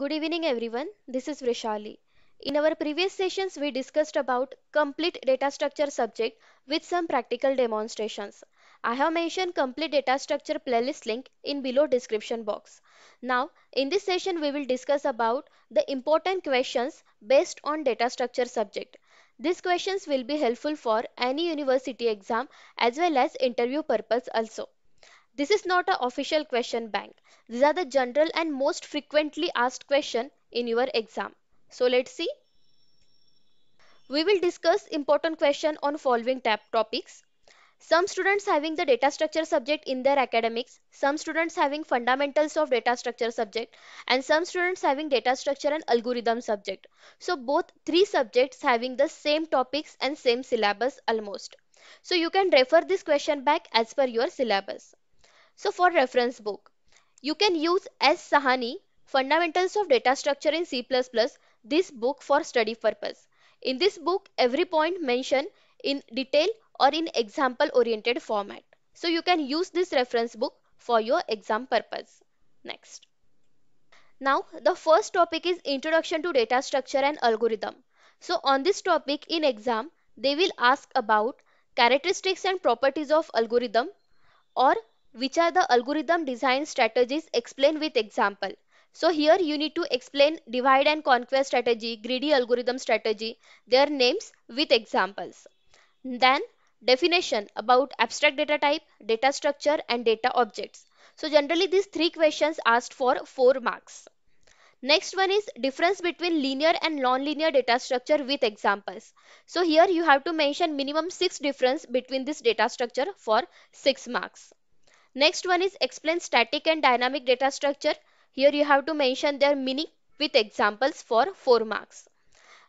Good evening everyone. This is Vrushali. In our previous sessions we discussed about complete data structure subject with some practical demonstrations. I have mentioned complete data structure playlist link in below description box. Now in this session we will discuss about the important questions based on data structure subject. These questions will be helpful for any university exam as well as interview purpose also. This is not an official question bank. These are the general and most frequently asked question in your exam. So let's see. We will discuss important question on following tab topics. Some students having the data structure subject in their academics, some students having fundamentals of data structure subject and some students having data structure and algorithm subject. So both three subjects having the same topics and same syllabus almost. So you can refer this question back as per your syllabus. So for reference book, you can use S. Sahani, Fundamentals of Data Structure in C++, this book for study purpose. In this book, every point mentioned in detail or in example oriented format. So you can use this reference book for your exam purpose. Next. Now the first topic is Introduction to Data Structure and Algorithm. So on this topic in exam, they will ask about characteristics and properties of algorithm or which are the algorithm design strategies explained with example. So here you need to explain divide and conquer strategy, greedy algorithm strategy, their names with examples. Then definition about abstract data type, data structure and data objects. So generally these three questions asked for 4 marks. Next one is difference between linear and non-linear data structure with examples. So here you have to mention minimum 6 difference between this data structure for 6 marks. Next one is explain static and dynamic data structure. Here you have to mention their meaning with examples for 4 marks.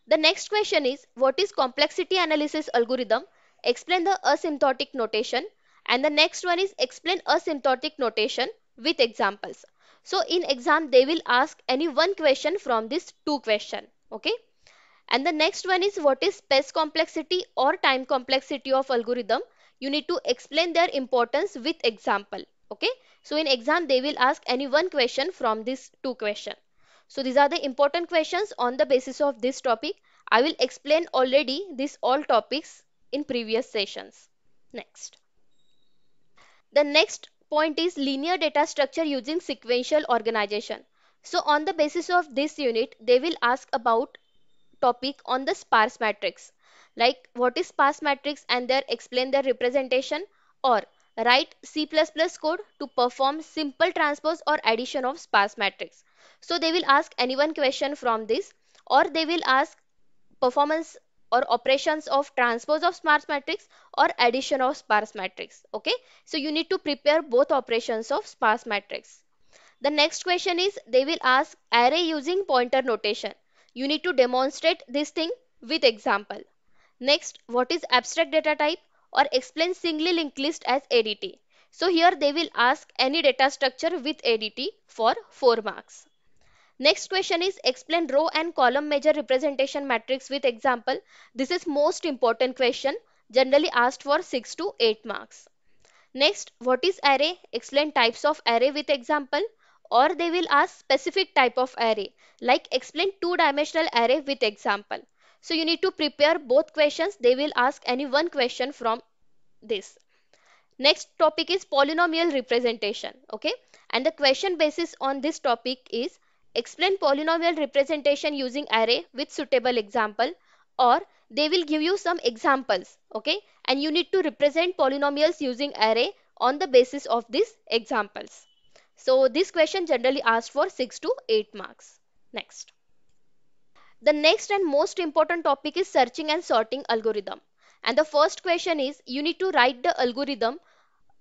The next question is what is complexity analysis algorithm? Explain the asymptotic notation. And the next one is explain asymptotic notation with examples. So in exam they will ask any one question from this two question. Okay. And the next one is what is space complexity or time complexity of algorithm you need to explain their importance with example okay? So in exam they will ask any one question from these two question. So these are the important questions on the basis of this topic. I will explain already these all topics in previous sessions. Next. The next point is linear data structure using sequential organization. So on the basis of this unit they will ask about topic on the sparse matrix like what is sparse matrix and there explain their representation or write C++ code to perform simple transpose or addition of sparse matrix. So they will ask any one question from this or they will ask performance or operations of transpose of sparse matrix or addition of sparse matrix. Okay. So you need to prepare both operations of sparse matrix. The next question is they will ask array using pointer notation. You need to demonstrate this thing with example. Next, what is abstract data type or explain singly linked list as ADT. So here they will ask any data structure with ADT for 4 marks. Next question is explain row and column major representation matrix with example. This is most important question generally asked for 6 to 8 marks. Next, what is array? Explain types of array with example or they will ask specific type of array like explain two dimensional array with example. So you need to prepare both questions. They will ask any one question from this. Next topic is polynomial representation. Okay. And the question basis on this topic is explain polynomial representation using array with suitable example or they will give you some examples. Okay. And you need to represent polynomials using array on the basis of these examples. So this question generally asked for 6 to 8 marks. Next. The next and most important topic is searching and sorting algorithm. And the first question is you need to write the algorithm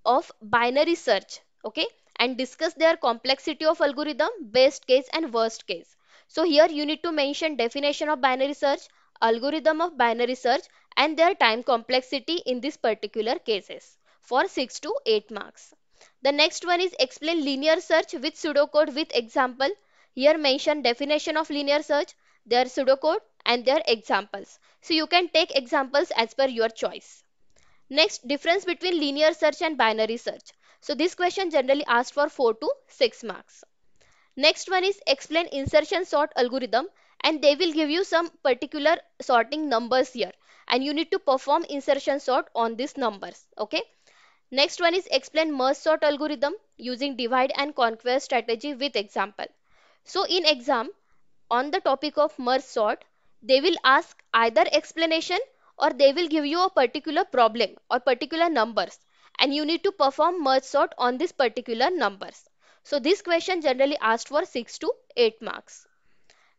of binary search. Okay. And discuss their complexity of algorithm, best case and worst case. So here you need to mention definition of binary search, algorithm of binary search and their time complexity in this particular cases for 6 to 8 marks. The next one is explain linear search with pseudocode with example. Here mention definition of linear search, their pseudocode and their examples. So you can take examples as per your choice. Next, difference between linear search and binary search. So this question generally asked for 4 to 6 marks. Next one is explain insertion sort algorithm and they will give you some particular sorting numbers here and you need to perform insertion sort on these numbers. Okay. Next one is explain merge sort algorithm using divide and conquer strategy with example. So in exam on the topic of merge sort, they will ask either explanation or they will give you a particular problem or particular numbers and you need to perform merge sort on this particular numbers. So this question generally asked for 6 to 8 marks.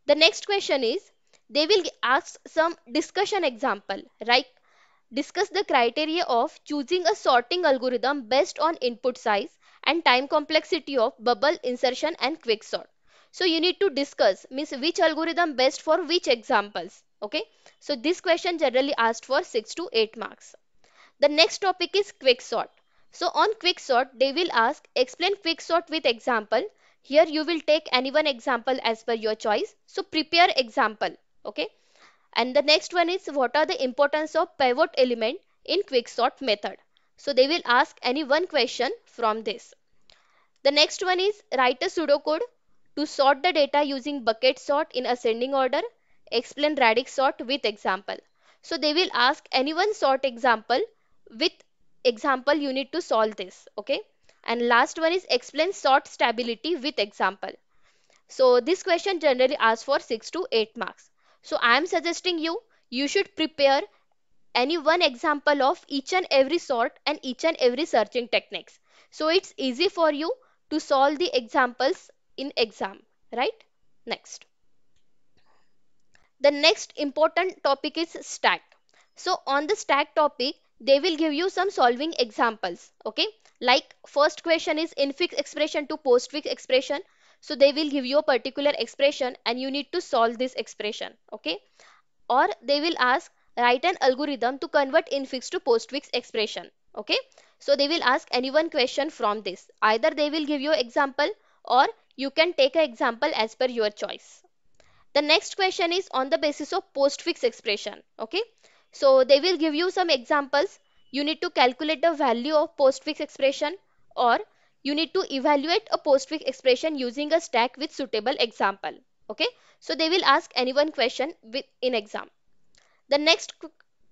The next question is they will ask some discussion example, right? Discuss the criteria of choosing a sorting algorithm based on input size and time complexity of bubble insertion and quicksort. So you need to discuss means which algorithm best for which examples. Okay. So this question generally asked for 6 to 8 marks. The next topic is quicksort. So on quicksort they will ask explain quicksort with example. Here you will take any one example as per your choice. So prepare example. Okay. And the next one is what are the importance of pivot element in quicksort method. So they will ask any one question from this. The next one is write a pseudocode to sort the data using bucket sort in ascending order. Explain radix sort with example. So they will ask any one sort example with example you need to solve this. Okay. And last one is explain sort stability with example. So this question generally asks for 6 to 8 marks. So I am suggesting you, you should prepare any one example of each and every sort and each and every searching techniques. So it's easy for you to solve the examples in exam, right? Next. The next important topic is stack. So on the stack topic, they will give you some solving examples. Okay. Like first question is infix expression to postfix expression. So they will give you a particular expression and you need to solve this expression. Okay. Or they will ask write an algorithm to convert infix to postfix expression. Okay. So they will ask any one question from this. Either they will give you example or you can take an example as per your choice. The next question is on the basis of postfix expression. Okay. So they will give you some examples. You need to calculate the value of postfix expression or you need to evaluate a postfix expression using a stack with suitable example. Okay. So they will ask any one question with in exam. The next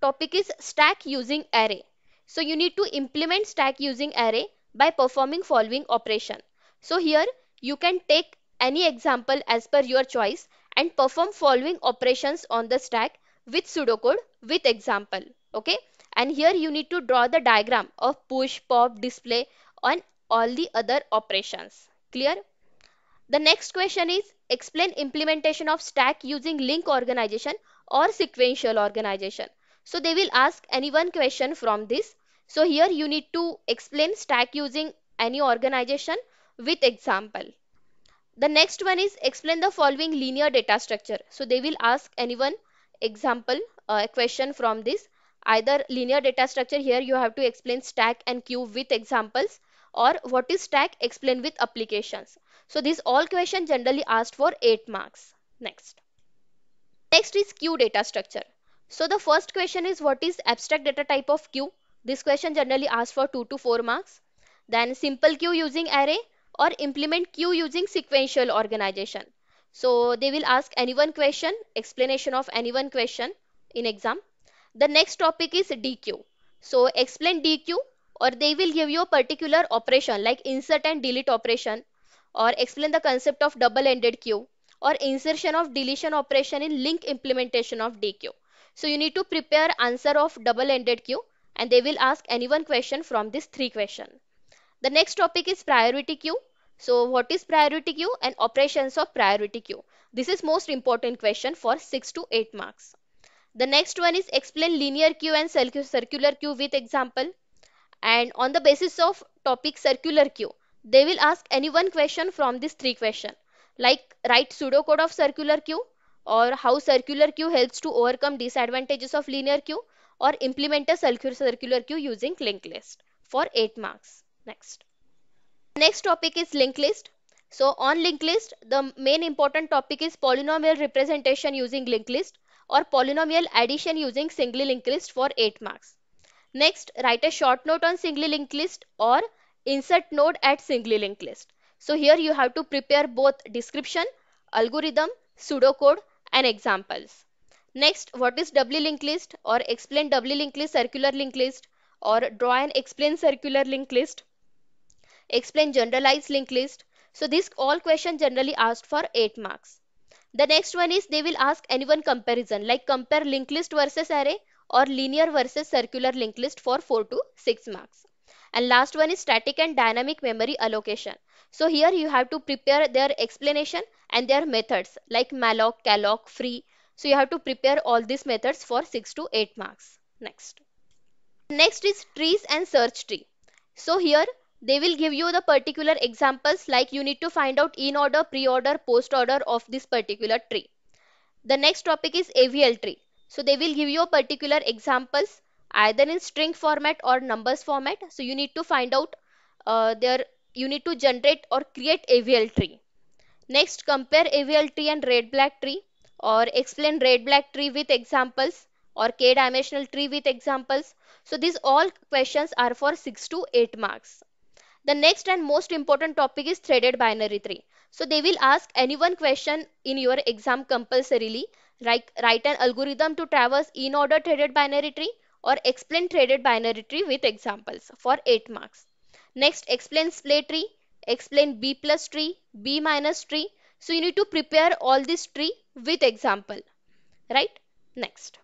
topic is stack using array. So you need to implement stack using array by performing following operation. So here you can take any example as per your choice and perform following operations on the stack with pseudocode with example. Okay. And here you need to draw the diagram of push, pop, display on all the other operations. Clear? The next question is explain implementation of stack using link organization or sequential organization. So they will ask any one question from this. So here you need to explain stack using any organization with example. The next one is explain the following linear data structure. So they will ask anyone example uh, a question from this. Either linear data structure here you have to explain stack and queue with examples or what is stack explain with applications. So these all questions generally asked for 8 marks. Next. Next is queue data structure. So the first question is what is abstract data type of queue? This question generally asks for 2 to 4 marks. Then simple queue using array or implement queue using sequential organization so they will ask any one question explanation of any one question in exam the next topic is DQ. So explain DQ or they will give you a particular operation like insert and delete operation or explain the concept of double-ended queue or insertion of deletion operation in link implementation of DQ. So you need to prepare answer of double-ended queue and they will ask any one question from this three question. The next topic is priority queue. So what is priority queue and operations of priority queue? This is most important question for 6 to 8 marks. The next one is explain linear queue and circular queue with example. And on the basis of topic circular queue, they will ask any one question from these three questions. Like write pseudocode of circular queue or how circular queue helps to overcome disadvantages of linear queue or implement a circular queue using linked list for 8 marks. Next. Next topic is linked list. So on linked list, the main important topic is polynomial representation using linked list or polynomial addition using singly linked list for 8 marks. Next, write a short note on singly linked list or insert node at singly linked list. So here you have to prepare both description, algorithm, pseudocode and examples. Next, what is doubly linked list or explain doubly linked list, circular linked list or draw and explain circular linked list, explain generalized linked list. So this all questions generally asked for 8 marks. The next one is they will ask anyone comparison like compare linked list versus array or linear versus circular linked list for 4 to 6 marks. And last one is static and dynamic memory allocation. So here you have to prepare their explanation and their methods like malloc, calloc, free. So you have to prepare all these methods for 6 to 8 marks. Next. Next is trees and search tree. So here they will give you the particular examples like you need to find out in order, pre-order, post-order of this particular tree. The next topic is AVL tree. So they will give you particular examples either in string format or numbers format. So you need to find out uh, there you need to generate or create AVL tree. Next compare AVL tree and red black tree or explain red black tree with examples or k dimensional tree with examples. So these all questions are for 6 to 8 marks. The next and most important topic is threaded binary tree. So they will ask any one question in your exam compulsorily like write an algorithm to traverse in order threaded binary tree or explain threaded binary tree with examples for 8 marks. Next, explain splay tree, explain B plus tree, B minus tree. So you need to prepare all this tree with example, right? Next.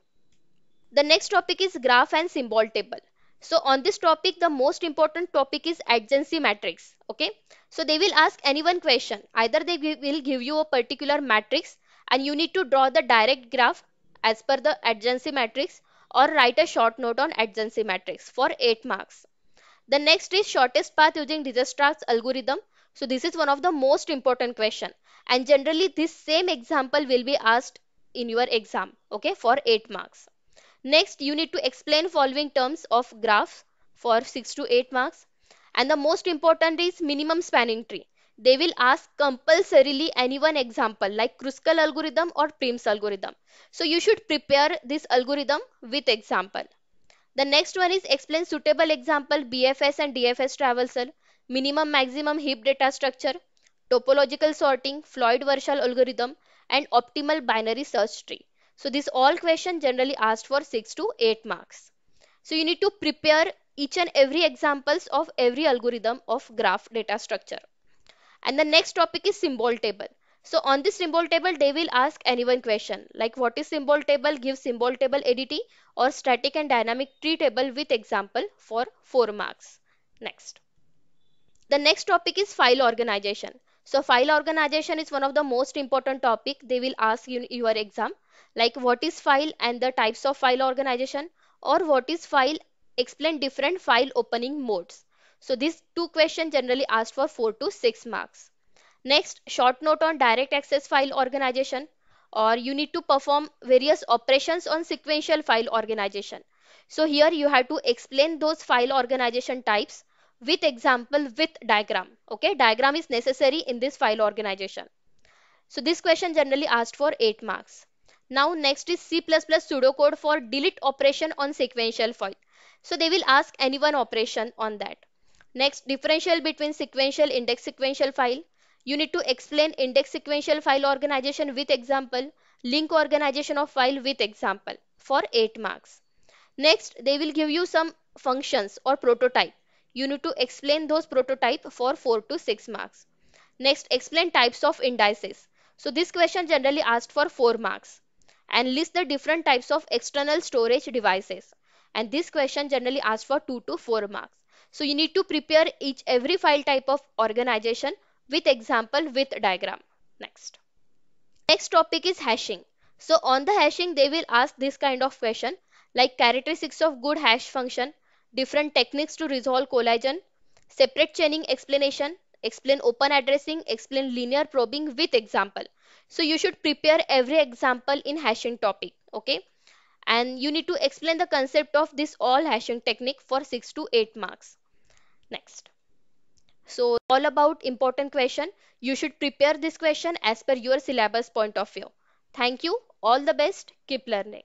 The next topic is graph and symbol table. So on this topic, the most important topic is adjacency matrix. Okay. So they will ask any one question. Either they will give you a particular matrix and you need to draw the direct graph as per the adjacency matrix or write a short note on adjacency matrix for 8 marks. The next is shortest path using Dijkstra's algorithm. So this is one of the most important question and generally this same example will be asked in your exam okay for 8 marks. Next you need to explain following terms of graph for 6 to 8 marks and the most important is minimum spanning tree. They will ask compulsorily any one example like Kruskal algorithm or Prim's algorithm. So you should prepare this algorithm with example. The next one is explain suitable example BFS and DFS traversal, minimum maximum heap data structure, topological sorting, Floyd-Warshall algorithm and optimal binary search tree. So this all question generally asked for 6 to 8 marks. So you need to prepare each and every examples of every algorithm of graph data structure. And the next topic is symbol table. So on this symbol table, they will ask any one question like what is symbol table, give symbol table ADT or static and dynamic tree table with example for 4 marks. Next. The next topic is file organization. So file organization is one of the most important topic they will ask in your exam like what is file and the types of file organization or what is file explain different file opening modes. So these two questions generally asked for 4 to 6 marks. Next, short note on direct access file organization or you need to perform various operations on sequential file organization. So here you have to explain those file organization types with example with diagram. Okay, diagram is necessary in this file organization. So this question generally asked for 8 marks. Now next is C++ pseudocode for delete operation on sequential file. So they will ask any one operation on that. Next, differential between sequential index sequential file you need to explain index sequential file organization with example, link organization of file with example for 8 marks. Next, they will give you some functions or prototype. You need to explain those prototype for 4 to 6 marks. Next, explain types of indices. So this question generally asked for 4 marks and list the different types of external storage devices. And this question generally asked for 2 to 4 marks. So you need to prepare each every file type of organization with example with diagram. Next. Next topic is hashing. So on the hashing they will ask this kind of question like characteristics of good hash function, different techniques to resolve collision, separate chaining explanation, explain open addressing, explain linear probing with example. So you should prepare every example in hashing topic. Okay. And you need to explain the concept of this all hashing technique for 6 to 8 marks. Next. So all about important question. You should prepare this question as per your syllabus point of view. Thank you. All the best. Keep learning.